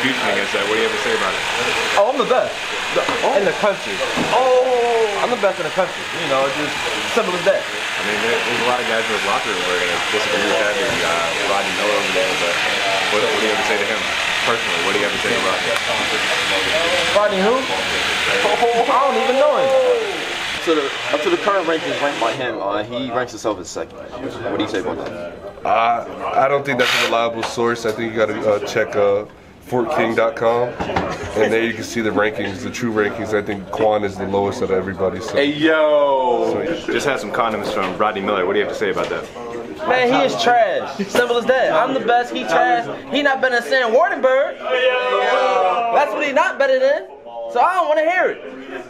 disputing against that. What do you have to say about it? Oh, I'm the best the, in the country. Oh, I'm the best in the country. You know, it's just simple as that. I mean, there, there's a lot of guys in the locker room who are going to disagree with that. There's uh, Rodney Miller over there, but what, what do you have to say to him personally? What do you have to say about him? Rodney who? I don't even know him. So the, up to the current rankings ranked by him, uh, he ranks himself as second. What do you say about that? Uh, I don't think that's a reliable source. I think you got to uh, check uh, FortKing.com, and there you can see the rankings, the true rankings. I think Quan is the lowest out of everybody. So. Hey yo! So, just had some condoms from Rodney Miller. What do you have to say about that? Man, he is trash. Simple as that. I'm the best. He trash. He not better than Sam Waardenburg. That's what he not better than. So I don't want to hear it.